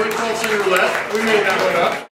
went full to your left. We made that one up.